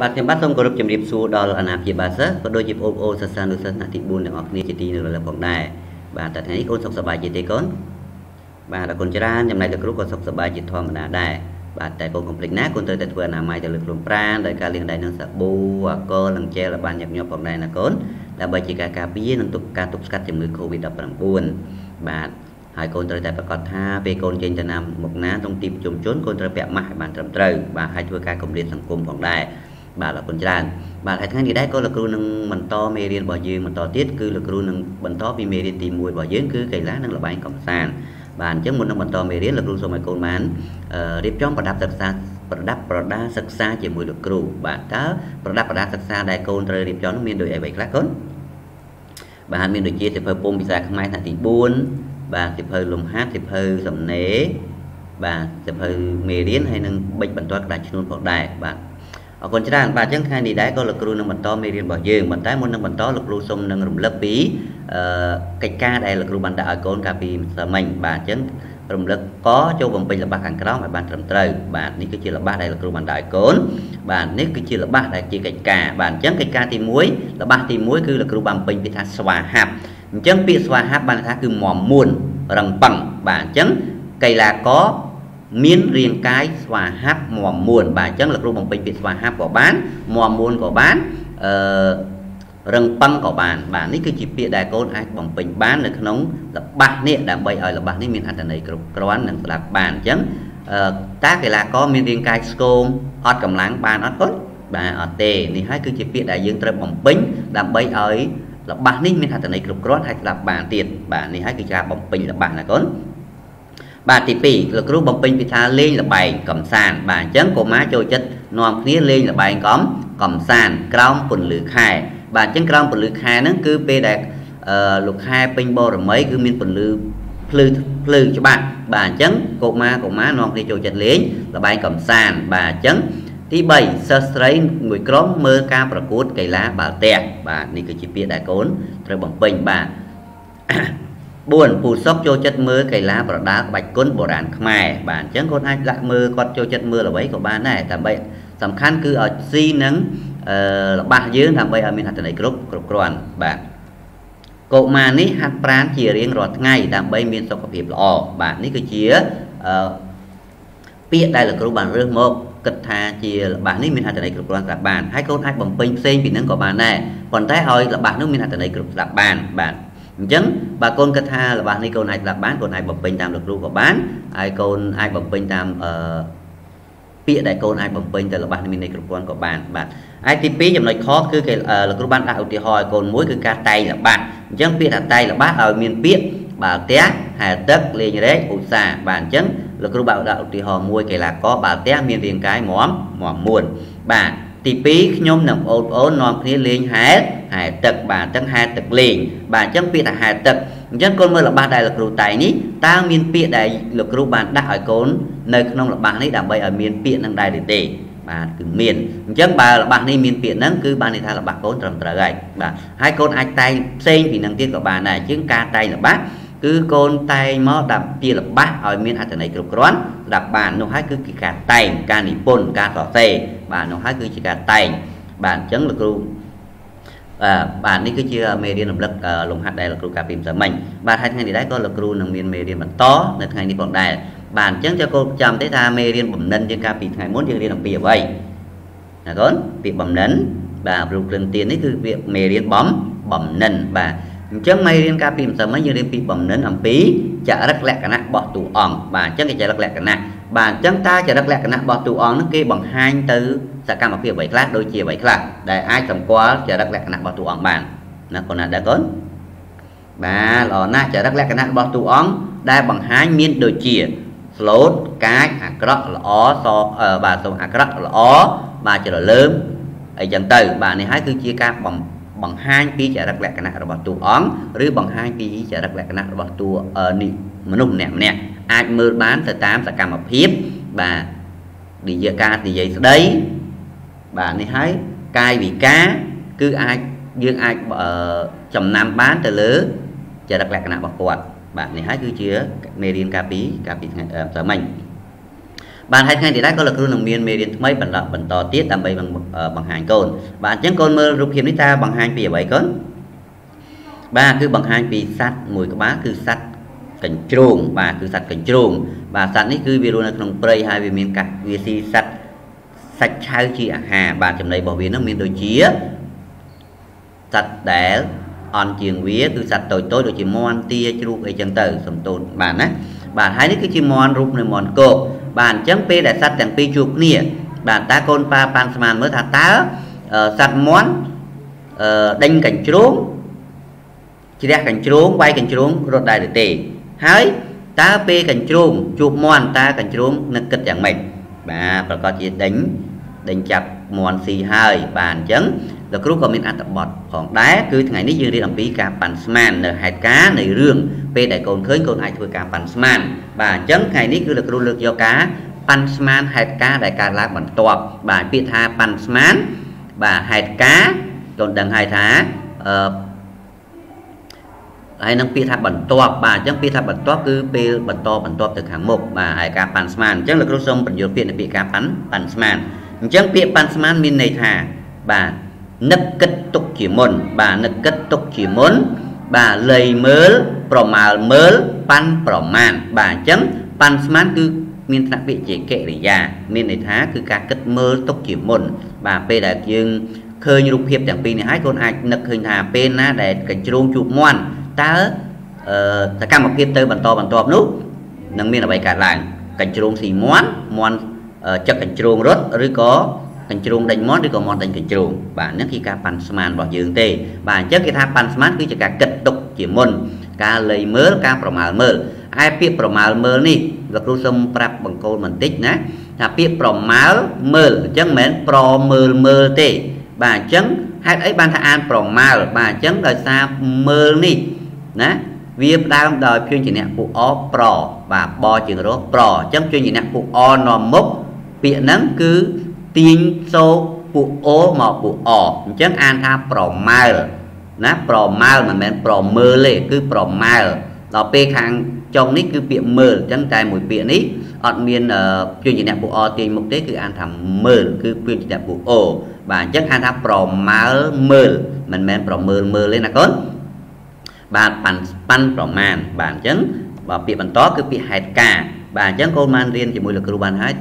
បាទខ្ញុំបាទសូមគោរពជំរាបសួរដល់អាណាព្យាបាលសិស្សក៏ដូចជាបងប្អូនសិស្សានុសិស្សថ្នាក់ទី4ទាំងអស់គ្នាជាទីនៅលើផងដែរបាទតែថ្ងៃនេះកូនសុខសប្បាយជាទេកូនបាទអរគុណច្រើនចំណែកលោកគ្រូក៏សុខសប្បាយជាធម្មតាដែរបាទតែកូនកុំភ្លេចណាកូនត្រូវតែធ្វើអនាម័យទៅលើខ្លួនប្រាណដោយការលាងដៃនឹងសាប៊ូអាល់កុលនិងជែលឲ្យបានញឹកញាប់ផងដែរណាកូនដើម្បីជាការការពារនិងទប់ការទប់ស្កាត់ជំងឺ Covid-19 បាទហើយកូនត្រូវតែប្រកាសថាពេលកូនចេញទៅណាមុខណាក្នុងទីប្រជុំជនកូនត្រូវពាក់ម៉ាស់ឲ្យបានត្រឹមត្រូវបាទហើយធ្វើការគម្រាមសង្គមផងដែរ បាទអរគុណច្រើនបាទហើយថ្ងៃនេះដែរក៏លោកគ្រូនឹងបន្តមេរៀនរបស់យើងបន្តទៀតគឺលោកគ្រូនឹងបន្តពីមេរៀនទី1របស់យើងគឺកីឡានិងល្បែងកំសាន្តបាទអញ្ចឹងមុននឹងបន្តមេរៀនលោកគ្រូសូមឲ្យកូនបានរៀបចំប្រដាប់សិក្សាប្រដាប់ប្រដាសិក្សាជាមួយលោកគ្រូបាទតើប្រដាប់ប្រដាសិក្សាដែលកូនត្រូវរៀបចំនោះមានដូចអ្វីខ្លះកូនបាទមានដូចជាសិភៅពុំភាសាខ្មែរថ្នាក់ទី4បាទសិភៅលំហាត់សិភៅសំណេរបាទសិភៅមេរៀនហើយនឹងបិចបន្ទាត់ក្តារឈ្នួនផងដែរបាទ អរគុណច្រើនបាទអញ្ចឹងថ្ងៃនេះដែរក៏លោកគ្រូនឹងបន្តមេរៀនរបស់យើងប៉ុន្តែមុននឹងបន្តលោកគ្រូសូមនឹងរំលឹកពីអឺកិច្ចការដែលលោកគ្រូបានដាក់ឲ្យកូនកាលពីម្សិលមិញបាទអញ្ចឹងរំលឹកកចូលបំពេញល្បះខាងក្រោមឲ្យបានត្រឹមត្រូវបាទនេះគឺជាល្បះដែលលោកគ្រូបានដាក់ឲ្យកូនបាទនេះគឺជាល្បះដែលជាកិច្ចការបាទអញ្ចឹងកិច្ចការទី1ល្បះទី1គឺលោកគ្រូបានបំពេញពាក្យថាស្វាហាប់អញ្ចឹងពាក្យស្វាហាប់បានថាគឺមមួនរឹងប៉ឹងបាទអញ្ចឹងកីឡាករ មានរាងកាយស្វាហាប់មមួនបាទអញ្ចឹងលោកគ្រូបំពេញពាក្យស្វាហាប់ក៏បានមមួនក៏បានអឺរឹងប៉ឹងក៏បានបាទនេះគឺជាពាក្យដែលកូនអាចបំពេញបាននៅក្នុងល្បះនេះដើម្បីឲ្យល្បះនេះមានអត្ថន័យគ្រប់គ្រាន់និងស្ដាប់បានអញ្ចឹងតើកីឡាករមានរាងកាយស្គមអត់កម្លាំងបានអត់កូនបាទអត់ទេនេះហើយគឺជាពាក្យដែលយើងត្រូវបំពេញដើម្បីឲ្យល្បះនេះមានអត្ថន័យគ្រប់គ្រាន់ហើយស្ដាប់បានទៀតបាទនេះហើយគឺការបំពេញល្បះណាកូន បាទទី2លោកគ្រូបំពេញពីថាលេងលបែងកំសាន្តបាទអញ្ចឹងកុមារចូលចិត្តនាំគ្នាលេងលបែងកំកំសាន្តក្រោមពន្លឺខែបាទអញ្ចឹងក្រោមពន្លឺខែហ្នឹងគឺពេលដែលអឺលោកខែពេញបរមីគឺមានពន្លឺភ្លឺភ្លឺច្បាស់បាទអញ្ចឹងកុមារកុមារនាំគ្នាចូលចិត្តលេងលបែងកំសាន្តបាទអញ្ចឹងទី3សិស្សស្រីមួយក្រុមមើលការប្រកួតកីឡាបាល់ទះបាទនេះគឺជាពាក្យដែលកូនត្រូវបំពេញបាទ 4ពូសុកចូលចិត្តមើលកីឡាប្រដាល់ក្បាច់គុណបុរាណខ្មែរបាទអញ្ចឹងគាត់អាចដាក់មើលគាត់ចូលចិត្តមើលអ្វីក៏បានដែរដើម្បីសំខាន់គឺឲ្យស៊ីនឹងអឺរបស់យើងដើម្បីឲ្យមានអត្ថន័យគ្រប់គ្រប់គ្រាន់បាទកុមារនេះហាត់ប្រាណជារៀងរាល់ថ្ងៃដើម្បីមានសុខភាពល្អបាទនេះគឺជាអឺពាក្យដែលលោកគ្រូបានរើសមកគិតថាជារបស់នេះមានអត្ថន័យគ្រប់គ្រាន់ស្ដាប់បានហើយកូនអាចបំពេញផ្សេងពីនឹងក៏បានដែរប៉ុន្តែឲ្យរបស់នោះមានអត្ថន័យគ្រប់ស្ដាប់បានបាទ អញ្ចឹងបើកូនគិតថារបស់នេះកូនអាចស្ដាប់បានកូនអាចបំពេញតាមលោកគ្រូក៏បានហើយកូនអាចបំពេញតាមអឺពាក្យដែលកូនអាចបំពេញទៅរបស់នេះមានន័យគ្រប់គ្រាន់ក៏បានបាទហើយទី2ចំណុចខគឺគេលោកគ្រូបានដាក់ឧទាហរណ៍ឲ្យកូនមួយគឺការតែងល្បាតអញ្ចឹងពាក្យថាតែងល្បាតឲ្យមានពាក្យបាល់ទះហែលទឹកលេងរែកឧស្សាហ៍បាទអញ្ចឹងលោកគ្រូបានដាក់ឧទាហរណ៍មួយកីឡាករបាល់ទះមានរាងកាយមាំមាំមួនបាទ ទី2ខ្ញុំនិងបងប្អូននាំគ្នាលេងហែលហែលទឹកបាទអញ្ចឹងហែលទឹកលេងបាទអញ្ចឹងពាក្យថាហែលទឹកអញ្ចឹងកូនមើលល្បះដែលលោកគ្រូតែងនេះតើមានពាក្យដែលលោកគ្រូបានដាក់ឲ្យកូននៅក្នុងល្បះនេះដើម្បីឲ្យមានពាក្យនឹងដែរឬទេបាទគឺមានអញ្ចឹងបើរបស់នេះមានពាក្យហ្នឹងគឺបានន័យថារបស់កូនត្រឹមត្រូវហើយបាទហើយកូនអាចតែងផ្សេងពីនឹងទៀតក៏បានដែរអញ្ចឹងការតែងរបស់ គឺកូនតែងមកដាក់ជារបស់ឲ្យមានអត្ថន័យគ្រប់គ្រាន់ស្ដាប់បាននោះហើយគឺជាការតែងការនិពន្ធការសរសេរបាទនោះហើយគឺជាការតែងបាទអញ្ចឹងលោកគ្រូបាទបាទនេះគឺជាមេរៀនរំលឹកលំហាត់ដែលលោកគ្រូកាពីម្សិលមិញបាទហើយថ្ងៃនេះដែរក៏លោកគ្រូនឹងមានមេរៀនបន្តនៅថ្ងៃនេះផងដែរបាទអញ្ចឹងចូលកូនចាំទេថាមេរៀនបំណិនយើងកាលពីថ្ងៃមុនយើងរៀនអំពីអ្វីណាកូនពាក្យបំណិនបាទរូបគ្រឿងទៀននេះគឺពាក្យមេរៀនបំបំណិនបាទ អញ្ចឹងមេរៀនកាលពីម្សិលមិញយើងរៀនពីបំណិនអំពីចរិតលក្ខណៈរបស់តួអង្គបាទអញ្ចឹងគេចរិតលក្ខណៈបាទអញ្ចឹងតើចរិតលក្ខណៈរបស់តួអង្គនោះគេបង្ហាញទៅសកម្មភាពអ្វីខ្លះដូចជាអ្វីខ្លះដែលអាចសម្គាល់ចរិតលក្ខណៈរបស់តួអង្គបានណាកូនណាដែរកូនបាទល្អណាស់ចរិតលក្ខណៈរបស់តួអង្គដែលបង្ហាញមានដូចជាស្លូតកាចអាក្រក់ល្អសបាទសូមអាក្រក់ល្អបាទច្រលើមអីចឹងទៅបាទនេះហើយគឺជាការប ង្ហាញពីចរិតលក្ខណៈរបស់តួអង្គឬបង្ហាញពីចរិតលក្ខណៈរបស់តួនេះមនុស្សម្នាក់ម្នាក់អាចមើលបានទៅតាមសកម្មភាពបាទនិយាយការនិយាយស្ដីបាទនេះហើយកាយវិការគឺអាចយើងអាចចំណាំបានទៅលើចរិតលក្ខណៈរបស់គាត់បាទនេះហើយគឺជាមេរៀនកាពីកាពីថ្ងៃសាមិញ បានហើយថ្ងៃទីដែរក៏លោកគ្រូនឹងមានមេរៀនថ្មីបន្តបន្តទៀតដើម្បីបង្ហាញកូនបាទអញ្ចឹងកូនមើលរូបភាពនេះតើបង្ហាញពីអ្វីកូនបាទគឺបង្ហាញពីសត្វមួយក្បាលគឺសត្វកញ្ជ្រោងបាទគឺសត្វកញ្ជ្រោងបាទសត្វនេះគឺវារស់នៅក្នុងព្រៃហើយវាមានកាសវាស៊ីសត្វសាច់ឆៅជាអាហារបាទចំណីរបស់វានឹងមានដូចជាសត្វដែលអន់ជាងវាគឺសត្វតូចតូចដូចជាមាន់ទាជ្រូកអីចឹងទៅសំតូនបាទណាបាទហើយនេះគឺជាមាន់រូបនៃមាន់គោក បាទអញ្ចឹងពេលដែលសត្វទាំងពីរជួបគ្នាបាទតើកូនប៉ាប៉ាន់ស្មានមើលថាតើសត្វមាន់ដេញកញ្ជ្រោងជ្រះកញ្ជ្រោងវាយកញ្ជ្រោងរត់ដែរឬទេ ហើយតើពេលកញ្ជ្រោងជួបមាន់តើកញ្ជ្រោងនឹកគិតយ៉ាងម៉េចបាទប្រកាសជាដេញដេញចាប់មាន់ស៊ីហើយបាទអញ្ចឹង លោកគ្រូក៏មានអត្ថបទផងដែរគឺថ្ងៃនេះយើងរៀនអំពីការប៉ាន់ស្មាននៅហេតុការណ៍នៃរឿងពេលដែលកូនឃើញកូនអាចធ្វើការប៉ាន់ស្មានបាទអញ្ចឹងថ្ងៃនេះគឺលោកគ្រូលើកយកការប៉ាន់ស្មានហេតុការណ៍ដែលកើតឡើងបន្ទាប់បាទពាក្យថាប៉ាន់ស្មានបាទហេតុការណ៍កូនដឹងហើយថាអឺហើយនឹងពាក្យថាបន្ទាប់បាទអញ្ចឹងពាក្យថាបន្ទាប់គឺពេលបន្តបន្តទៅខាងមុខបាទហើយការប៉ាន់ស្មានអញ្ចឹងលោកគ្រូសូមបញ្យល់ពាក្យនៃពាក្យការប៉ាន់ប៉ាន់ស្មានអញ្ចឹងពាក្យប៉ាន់ស្មានមានន័យថាបាទ នឹកគិតទុកជាមុន បាទនឹកគិតទុកជាមុន បាទលៃមើលប្រមាលមើលប៉ាន់ប្រមាណបាទអញ្ចឹងប៉ាន់ស្មានគឺមានថ្នាក់ពាក្យជាកិរិយាមានន័យថាគឺការគិតមើលទុកជាមុន បាទពេលដែលយើងឃើញរូបភាពទាំងពីរនេះហើយកូនអាចនឹកឃើញថាពេលណាដែលកញ្ជ្រោងជួបមន់តើអឺសកម្មភាពទៅបន្តបន្ទាប់នោះនឹងមានអ្វីកើតឡើងកញ្ជ្រោងស៊ីមន់មន់ចឹកកញ្ជ្រោងរត់ឬក៏ កញ្ជ្រោងដេញមន់ឬក៏មន់ដេញកញ្ជ្រោងបាទនេះគឺការប៉ាន់ស្មានរបស់យើងទេ បាទអញ្ចឹងគេថាប៉ាន់ស្មានគឺជាការគិតទុកជាមុន ការលៃមើលការប្រមាលមើលឯពាក្យប្រមាលមើលនេះលោកគ្រូសូមប្រាប់បង្គោលបន្តិចណាថាពាក្យប្រមាលមើលអញ្ចឹងមិនមែនប្រមើលមើលទេ បាទអញ្ចឹងហេតុអីបានថាអានប្រមាលបាទអញ្ចឹងដោយសារមើលនេះណាវាផ្ដើមដោយព្យញ្ជនៈពួកអប្របាទបជាងរកប្រអញ្ចឹងព្យញ្ជនៈពួកអនាំមុខពាក្យហ្នឹងគឺ ទាញសូពួកអូមកពួកអអញ្ចឹងអានថាប្រម៉ែលណាប្រម៉ែលមិនមែនប្រមើលទេគឺប្រម៉ែលដល់ពេលខាងចុងនេះគឺពាក្យមើលអញ្ចឹងតែមួយពាក្យនេះអត់មានព្យញ្ជនៈពួកអទាញមុខទេគឺអានថាមើលគឺព្យញ្ជនៈពួកអូបាទអញ្ចឹងអានថាប្រម៉ែលមើលមិនមែនប្រមើលមើលទេណាកូនបាទប៉ាន់ប៉ាន់ប្រមាណបាទអញ្ចឹងបើពាក្យបន្តគឺពាក្យហេតុការបាទអញ្ចឹងកូនបានរៀនជាមួយលោកគ្រូបានហើយ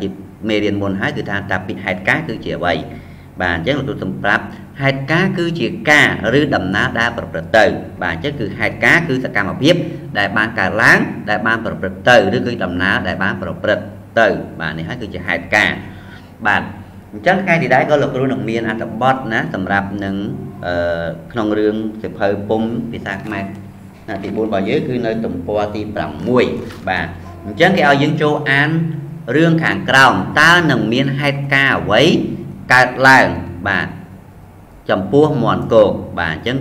ជា មេរៀនមុនហើយគឺថាតាពីហេតុការគឺជាអ្វីបាទអញ្ចឹងលោកគ្រូសម្រាប់ហេតុការគឺជាការឬដំណើរដែលប្រព្រឹត្តទៅ បាទអញ្ចឹងគឺហេតុការគឺសកម្មភាព ដែលបានកើតឡើងដែលបានប្រព្រឹត្តទៅឬគឺដំណើរដែលបានប្រព្រឹត្តទៅ បាទនេះហើយគឺជាហេតុការបាទអញ្ចឹងថ្ងៃទីដែរក៏លោកគ្រូនឹងមានអត្ថបទណាសម្រាប់នឹងអឺក្នុងរឿងសិភៅពុំភាសាខ្មែរណាទី4របស់យើងគឺនៅទំព័រទី6បាទអញ្ចឹងគេឲ្យយើងចូលអាន រឿងខាងក្រោមតើនឹងមានហេតុការអ្វីកើតឡើងបាទចំពោះមន់គោកបាទអញ្ចឹង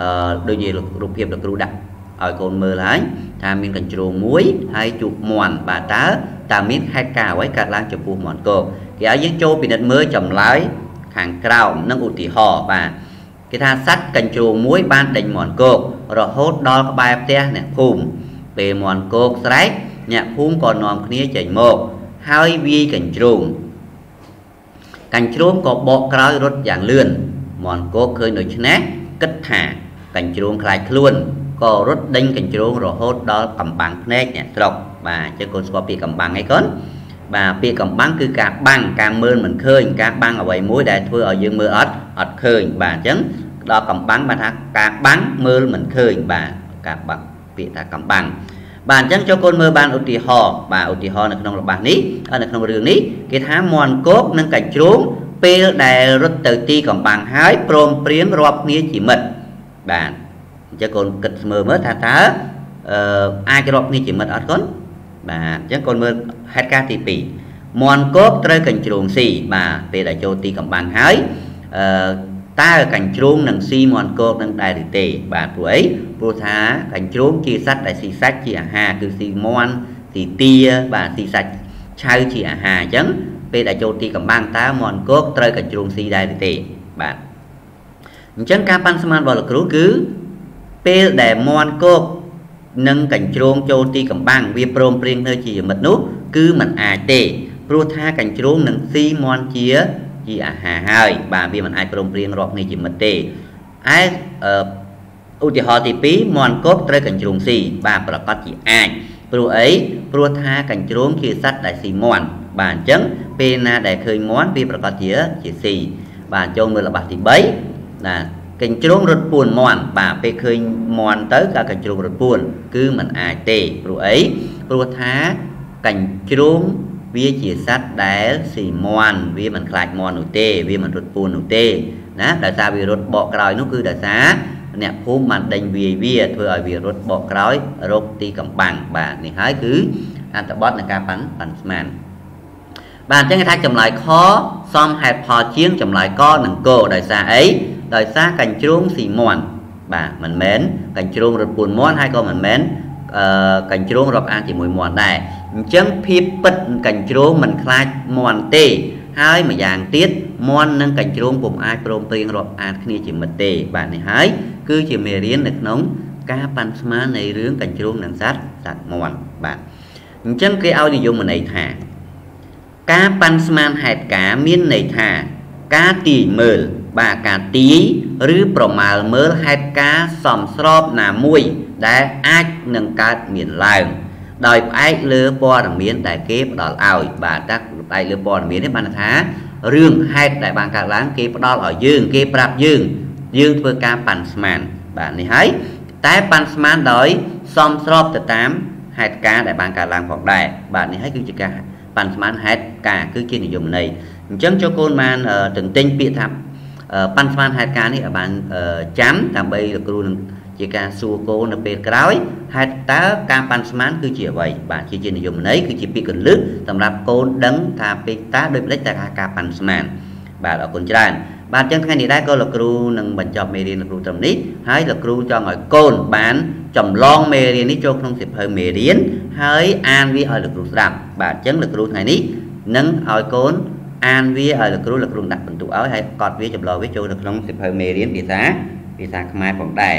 អឺដូចជារូបភាពលោកគ្រូដាក់ឲ្យកូនមើលហើយថាមានកញ្ជ្រោងមួយហើយជួបមន់បាទតើតើមានហេតុការអ្វីកើតឡើងចំពោះមន់គោកគេឲ្យយើងចូលពិនិត្យមើលចម្លើយខាងក្រោមនិងឧទាហរណ៍បាទគេថាសัตว์កញ្ជ្រោងមួយបានដេញមន់គោករហូតដល់ក្បែរផ្ទះអ្នកភូមិពេលមន់គោកស្រែកអ្នកភូមិក៏នាំគ្នាចេញមក ហើយវាយកញ្ជ្រោងកញ្ជ្រោងក៏បកក្រោយរត់យ៉ាងលឿនមន់គោកឃើញដូច្នេះគិតថាកញ្ជ្រោងខ្លាចខ្លួនក៏រត់ដេញកញ្ជ្រោងរហូតដល់កំបាំងភ្នែកអ្នកស្រុកបាទអញ្ចឹងកូនស្គាល់ពាក្យកំបាំងអីកូនបាទពាក្យកំបាំងគឺការបាំងការមើលមិនឃើញការបាំងអ្វីមួយដែលធ្វើឲ្យយើងមើលអត់អត់ឃើញបាទអញ្ចឹងដល់កំបាំងបានថាការបាំងមើលមិនឃើញបាទការបាំងពាក្យថាកំបាំង បាទអញ្ចឹងចូលកូនមើលបានឧទាហរណ៍បាទឧទាហរណ៍នៅក្នុងរបស់នេះនៅក្នុងរឿងនេះគេថាមន់គោកនិងកាច់ជ្រូងពេលដែលរត់ទៅទីកំបាំងហើយព្រមព្រៀងរាប់គ្នាជាមិត្តបាទអញ្ចឹងកូនគិតស្មើមើលថាតើអឺអាចរាប់គ្នាជាមិត្តអត់កូនបាទអញ្ចឹងកូនមើលហេតុការណ៍ទី2មន់គោកត្រូវកញ្ជ្រោងស៊ីបាទពេលដែលចូលទីកំបាំងហើយអឺ តើកញ្ជ្រោងនឹងស៊ីមន់គោកនឹងដែរឬទេ បាទព្រោះអីព្រោះថាកញ្ជ្រោងជាសត្វដែលស៊ីសាច់ជាអាហារគឺស៊ីមន់ស៊ីទាបាទស៊ីសាច់ឆៅជាអាហារអញ្ចឹងពេលដែលចូលទីកំបាំងតើមន់គោកត្រូវកញ្ជ្រោងស៊ីដែរឬទេបាទអញ្ចឹងការប៉ាន់ស្មានរបស់លោកគ្រូគឺពេលដែលមន់គោកនិងកញ្ជ្រោងចូលទីកំបាំងវាព្រមព្រៀងនៅជាមិត្តនោះគឺมันអាចទេ ព្រោះថាកញ្ជ្រោងនឹងស៊ីមន់ជា ជាអាហារហើយបាទវាមិនអាចព្រមព្រៀងរាប់គ្នាជាមិត្តទេឯឧទាហរណ៍ទី2មន់កបត្រូវកញ្ជ្រោងស៊ីបាទប្រកាសជាអាចព្រោះអីព្រោះថាកញ្ជ្រោងជាសត្វដែលស៊ីមន់បាទអញ្ចឹងពេលណាដែលឃើញមន់វាប្រកាសជាជាស៊ីបាទចូលមើលល្បះទី3ណាកញ្ជ្រោងរត់ពួនមន់បាទពេលឃើញមន់ទៅក៏កញ្ជ្រោងរត់ពួនគឺมันអាចទេព្រោះអីព្រោះថាកញ្ជ្រោង វាជាសត្វដែលស៊ីមន់វាមិនខ្លាចមន់នោះទេ វាមិនរត់ពួននោះទេណាដោយសារវារត់បកក្រោយនោះគឺដោយសារអ្នកភូមិបានដេញវាយវាធ្វើឲ្យវារត់បកក្រោយរកទីកំបាំងបាទនេះហើយគឺអត្ថបទនៃការប៉ាន់ប៉ាន់ស្មានបាទអញ្ចឹងគេថាចម្លើយខសមហេតុផលជាងចម្លើយកនិងកដោយសារអីដោយសារកញ្ជ្រោងស៊ីមន់បាទមិនមែនកញ្ជ្រោងរត់ពួនមន់ហើយក៏មិនមែនអឺកញ្ជ្រោងរាប់អានជាមួយមន់ដែរ អញ្ចឹងភាពពិតកញ្ជ្រោងមិនខ្លាចមន់ទេ ហើយម្យ៉ាងទៀតមន់និងកញ្ជ្រោងពុំអាចព្រមព្រៀងរាប់អានគ្នាជាមិត្តទេ បាទនេះហើយគឺជាមេរៀននៅក្នុងការប៉ាន់ស្មាននៃរឿងកញ្ជ្រោងនិងសត្វសត្វមន់បាទអញ្ចឹងគេឲ្យនិយមន័យថា ការប៉ាន់ស្មានហេតុការមានន័យថា ការទាយមើល បាទការទាយឬប្រមាលមើលហេតុការសំស្របណាមួយ ដែលអាចនឹងកើតមានឡើង ដោយផ្អែកលើព័ត៌មានដែលគេផ្ដល់ឲ្យបាទតែផ្អែកលើព័ត៌មាននេះបានថារឿងហេតុដែលបានកើតឡើងគេផ្ដល់ឲ្យយើងគេប្រាប់យើងយើងធ្វើការប៉ាន់ស្មានបាទនេះហើយតែប៉ាន់ស្មានដោយសមស្របទៅតាមហេតុការដែលបានកើតឡើងផងដែរបាទនេះហើយគឺជាការប៉ាន់ស្មានហេតុការគឺជានិយមន័យអញ្ចឹងចូលកូនបានទន្ទិញពាក្យថាប៉ាន់ស្មានហេតុការនេះឲ្យបានចាំដើម្បីលោកគ្រូនឹង ជាការសួរគោនៅពេលក្រោយហេតុតើការប៉ាន់ស្មានគឺជាអ្វីបាទជាជានិយមន័យគឺជាពាក្យកលឹះសម្រាប់កូនដឹងថាពេកតើដោយផ្លេចតែការប៉ាន់ស្មានបាទអរគុណច្រើនបាទអញ្ចឹងថ្ងៃនេះដែរក៏លោកគ្រូនឹងបញ្ចប់មេរៀនលោកគ្រូត្រឹមនេះហើយលោកគ្រូចង់ឲ្យកូនបានចម្លងមេរៀននេះចូលក្នុងសៀវភៅមេរៀនហើយអានវាឲ្យលោកគ្រូស្ដាប់បាទអញ្ចឹងលោកគ្រូថ្ងៃនេះនឹងឲ្យកូនអានវាឲ្យលោកគ្រូលោកគ្រូដាក់បន្ទុកឲ្យហើយកត់វាចម្លងវាចូលនៅក្នុងសៀវភៅមេរៀនភាសាភាសាខ្មែរផងដែរ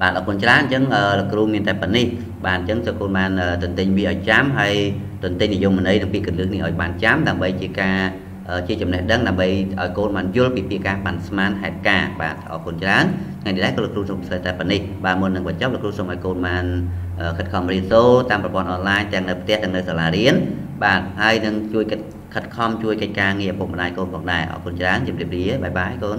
បាទអរគុណច្រើនអញ្ចឹងលោកគ្រូមានតែប៉ុណ្នេះបាទអញ្ចឹងចូលកូនបានទន្ទិញវាឲ្យចាំហើយទន្ទិញនិយមន័យនិងពីកលឹះនេះឲ្យបានចាំដើម្បីជាការជាចំណេះដឹងដើម្បីឲ្យកូនបានយល់ពីពីការប៉ាន់ស្មានហេតុការបាទអរគុណច្រើនថ្ងៃនេះដែរក៏លោកគ្រូសូមស្ដីតែប៉ុណ្នេះបាទមុននឹងបញ្ចប់លោកគ្រូសូមឲ្យកូនបានខិតខំរៀនសូត្រតាមប្រព័ន្ធអនឡាញទាំងនៅផ្ទះទាំងនៅសាលារៀនបាទហើយនឹងជួយខិតខំជួយកិច្ចការងារឪពុកម្ដាយកូនផងដែរអរគុណច្រើនជម្រាបលាបាយបាយកូន